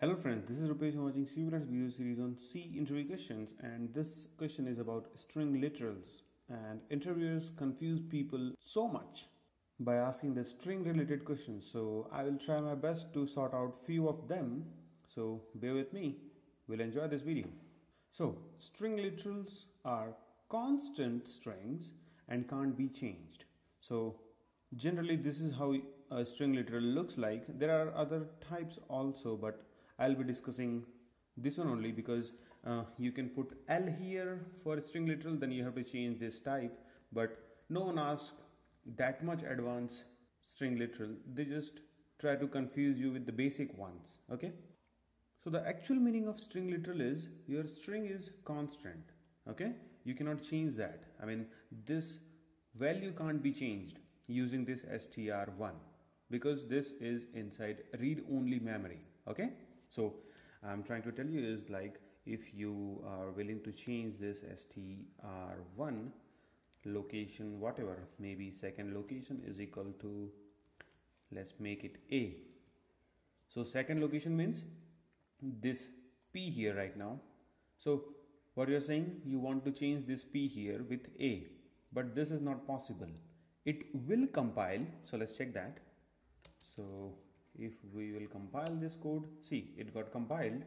Hello friends, this is Rupesh watching CppNuts video series on C interview questions and this question is about string literals and interviewers confuse people so much by asking the string related questions. So I will try my best to sort out few of them. So bear with me. We'll enjoy this video. So string literals are constant strings and can't be changed. So generally this is how a string literal looks like. There are other types also but I'll be discussing this one only because uh, you can put L here for string literal then you have to change this type. But no one asks that much advanced string literal. They just try to confuse you with the basic ones okay? So the actual meaning of string literal is your string is constant okay? You cannot change that. I mean this value can't be changed using this str1 because this is inside read only memory okay so I'm trying to tell you is like if you are willing to change this str1 location whatever maybe second location is equal to let's make it a. So second location means this p here right now. So what you're saying you want to change this p here with a but this is not possible. It will compile so let's check that. So if we will compile this code see it got compiled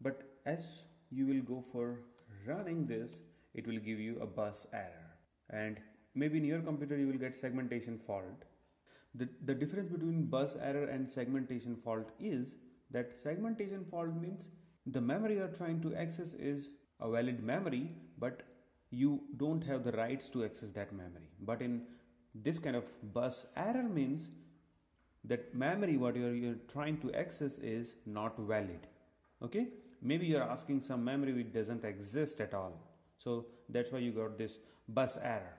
but as you will go for running this it will give you a bus error. And maybe in your computer you will get segmentation fault. The, the difference between bus error and segmentation fault is that segmentation fault means the memory you are trying to access is a valid memory but you don't have the rights to access that memory. But in this kind of bus error means that memory what you're, you're trying to access is not valid. Okay? Maybe you're asking some memory which doesn't exist at all. So that's why you got this bus error.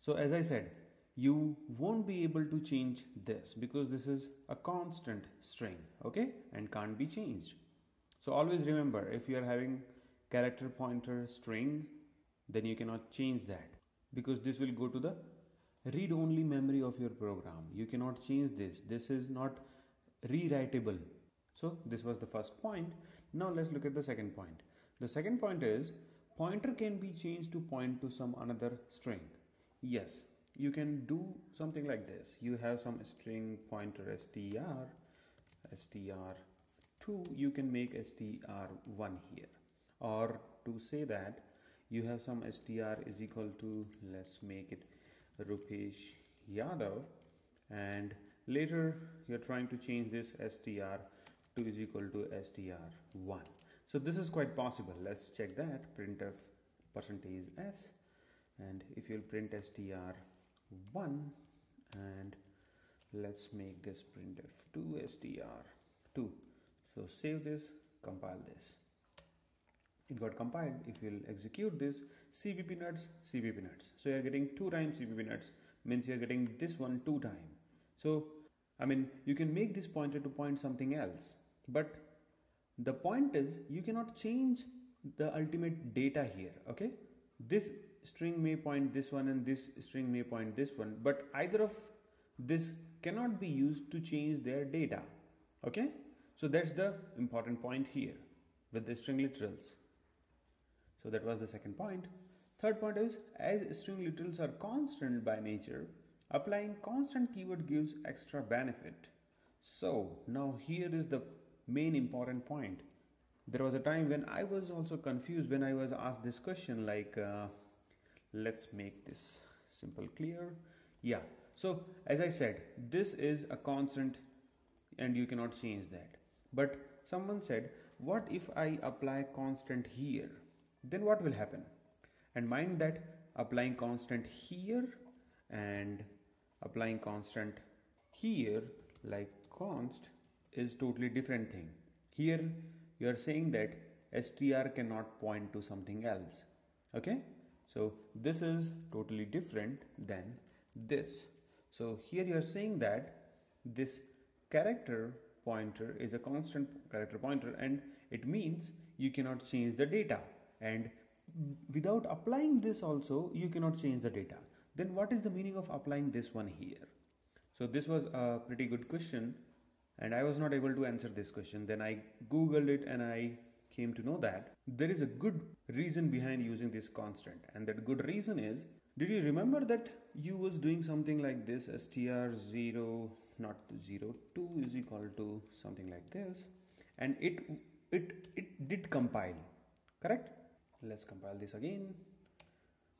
So as i said you won't be able to change this because this is a constant string okay? And can't be changed. So always remember if you are having character pointer string then you cannot change that because this will go to the read only memory of your program. You cannot change this. This is not rewritable. So this was the first point. Now let's look at the second point. The second point is pointer can be changed to point to some another string. Yes you can do something like this. You have some string pointer str str2 you can make str1 here. Or to say that you have some str is equal to let's make it Rupesh Yadav and later you're trying to change this str2 is equal to str1 so this is quite possible. Let's check that. Printf percentage s. And if you'll print str1 and let's make this printf2 str2 so save this compile this it got compiled. If you'll execute this cpp nuts cpp nuts. So you're getting two times cpp nuts means you're getting this one two times so i mean you can make this pointer to point something else but the point is you cannot change the ultimate data here okay? This string may point this one and this string may point this one but either of this cannot be used to change their data okay? So that's the important point here with the string literals so that was the second point. Third point is as string literals are constant by nature, applying constant keyword gives extra benefit. So now here is the main important point. There was a time when I was also confused when I was asked this question like uh, let's make this simple clear. Yeah. So as I said, this is a constant and you cannot change that. But someone said, what if I apply constant here? Then what will happen? And mind that applying constant here and applying constant here like const is totally different thing. Here you are saying that str cannot point to something else. Okay? So this is totally different than this. So here you are saying that this character pointer is a constant character pointer and it means you cannot change the data and without applying this also you cannot change the data. Then what is the meaning of applying this one here? So this was a pretty good question and I was not able to answer this question. Then I googled it and I came to know that there is a good reason behind using this constant. And that good reason is did you remember that you was doing something like this str0 not 0 2 is equal to something like this and it it it did compile correct let's compile this again.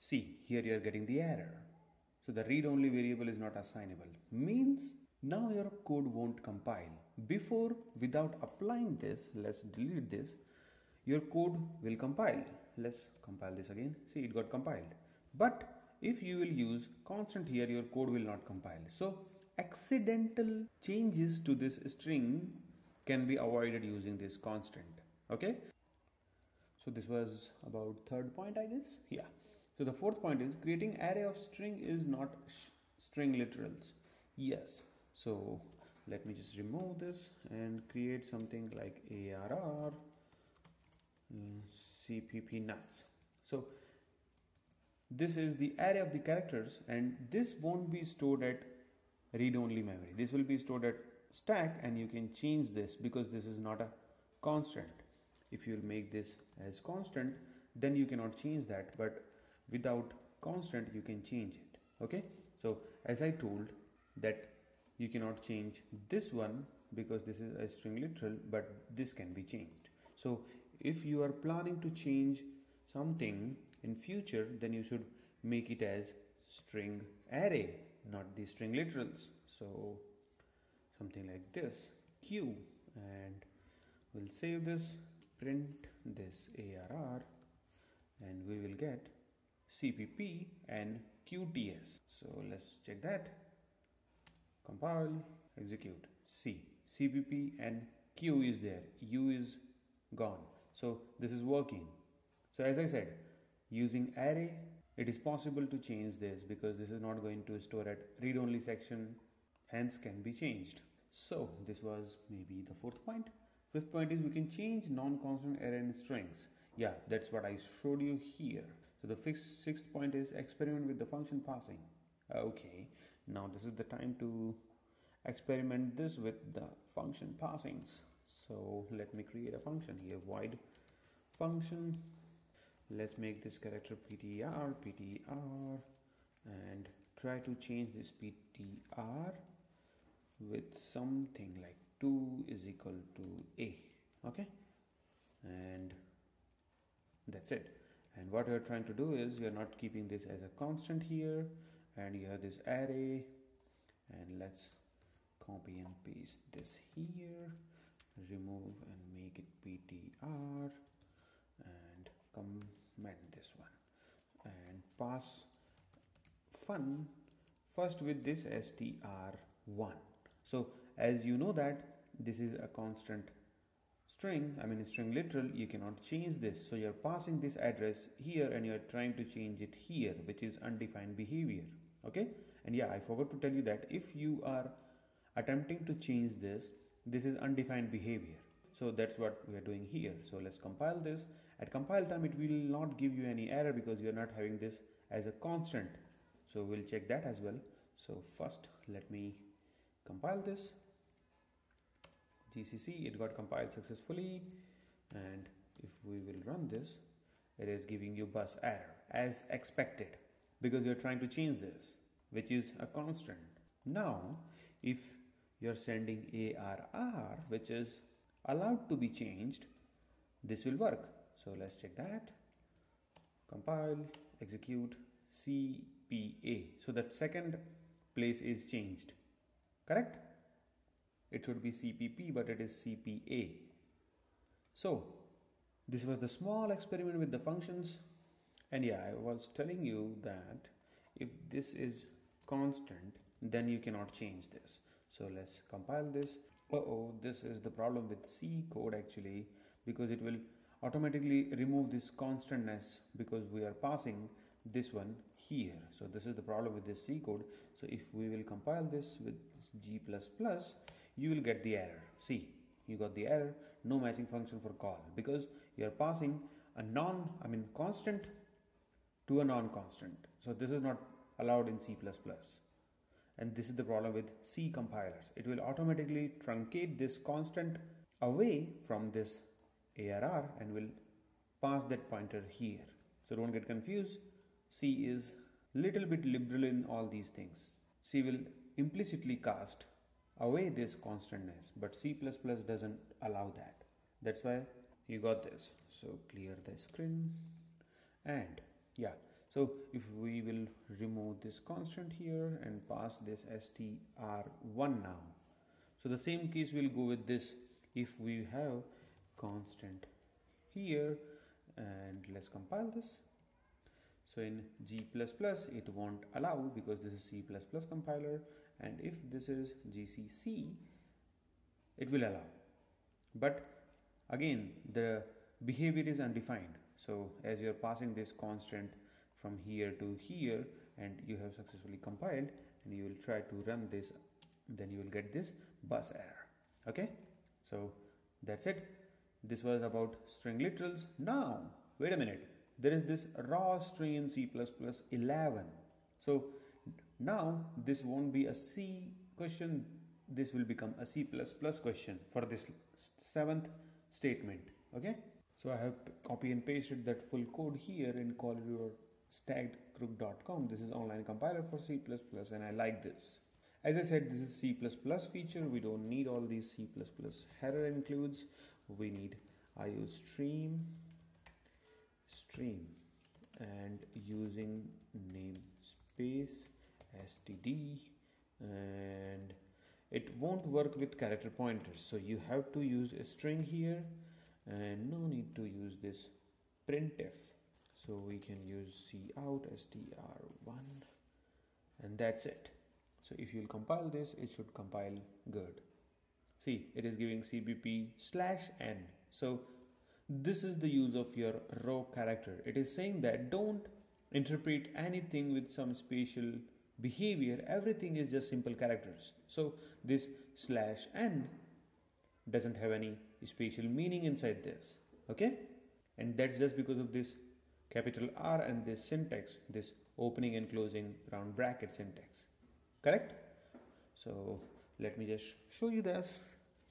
See here you are getting the error. So the read only variable is not assignable. Means now your code won't compile. Before without applying this let's delete this. Your code will compile. Let's compile this again. See it got compiled. But if you will use constant here your code will not compile. So accidental changes to this string can be avoided using this constant. Okay so this was about third point i guess? Yeah. So the fourth point is creating array of string is not string literals. Yes. So let me just remove this and create something like arr cpp nuts. So this is the array of the characters and this won't be stored at read-only memory. This will be stored at stack and you can change this because this is not a constant. If you make this as constant then you cannot change that. But without constant you can change it. Okay? So as I told that you cannot change this one because this is a string literal but this can be changed. So if you are planning to change something in future then you should make it as string array not the string literals. So something like this. Q. And we'll save this print this arr and we will get cpp and qts so let's check that. Compile execute. C cpp and q is there. U is gone. So this is working. So as i said using array it is possible to change this because this is not going to store at read only section. Hence can be changed. So this was maybe the fourth point fifth point is we can change non-constant array in strings. Yeah that's what i showed you here. So the fifth, sixth point is experiment with the function passing. Okay now this is the time to experiment this with the function passings. So let me create a function here void function. Let's make this character ptr ptr and try to change this ptr with something like 2 is equal to a okay? And that's it. And what you're trying to do is you're not keeping this as a constant here and you have this array and let's copy and paste this here remove and make it ptr and comment this one and pass fun first with this str1 so as you know that this is a constant string i mean a string literal you cannot change this. So you're passing this address here and you're trying to change it here which is undefined behavior okay? And yeah i forgot to tell you that if you are attempting to change this this is undefined behavior. So that's what we are doing here. So let's compile this. At compile time it will not give you any error because you're not having this as a constant. So we'll check that as well. So first let me compile this gcc it got compiled successfully. And if we will run this it is giving you bus error as expected because you're trying to change this which is a constant. Now if you're sending arr which is allowed to be changed this will work. So let's check that. Compile execute cpa so that second place is changed. Correct it should be cpp but it is cpa so this was the small experiment with the functions. And yeah i was telling you that if this is constant then you cannot change this. So let's compile this. Uh oh this is the problem with c code actually because it will automatically remove this constantness because we are passing this one here. So this is the problem with this c code. So if we will compile this with g++ you will get the error see you got the error no matching function for call because you are passing a non i mean constant to a non-constant so this is not allowed in c++ and this is the problem with C compilers. It will automatically truncate this constant away from this ARR and will pass that pointer here. So don't get confused. C is little bit liberal in all these things. C will implicitly cast away this constantness, but C++ doesn't allow that. That's why you got this. So clear the screen and yeah. So if we will remove this constant here and pass this str1 now. So the same case will go with this if we have constant here and let's compile this so in G++ it won't allow because this is C++ compiler and if this is GCC it will allow but again the behavior is undefined so as you're passing this constant from here to here and you have successfully compiled and you will try to run this then you will get this bus error okay so that's it this was about string literals. Now, wait a minute. There is this raw string in C++ 11. So now this won't be a C question. This will become a C++ question for this seventh statement. Okay. So I have copy and pasted that full code here in coliru.stacked-crooked.com. This is online compiler for C++ and I like this. As I said, this is C++ feature. We don't need all these C++ header includes we need iostream stream and using namespace std and it won't work with character pointers so you have to use a string here and no need to use this printf so we can use cout str1 and that's it so if you'll compile this it should compile good See, it is giving CPP slash n. So this is the use of your raw character. It is saying that don't interpret anything with some special behavior. Everything is just simple characters. So this slash n doesn't have any special meaning inside this. Okay? And that's just because of this capital R and this syntax, this opening and closing round bracket syntax. Correct? So let me just show you this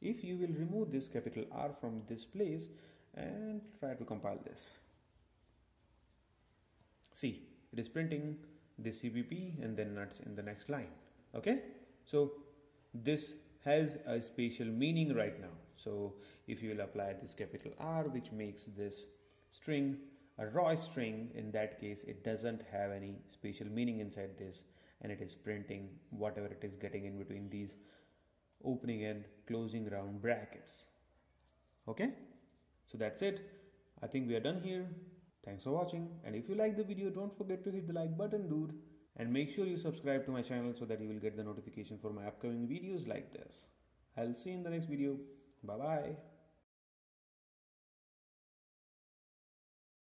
if you will remove this capital R from this place and try to compile this see it is printing this CPP and then nuts in the next line. Okay? So this has a special meaning right now. So if you will apply this capital R which makes this string a raw string in that case it doesn't have any special meaning inside this and it is printing whatever it is getting in between these opening and closing round brackets. Okay? So that's it. I think we are done here thanks for watching and if you like the video don't forget to hit the like button dude. And make sure you subscribe to my channel so that you will get the notification for my upcoming videos like this. I'll see you in the next video. Bye bye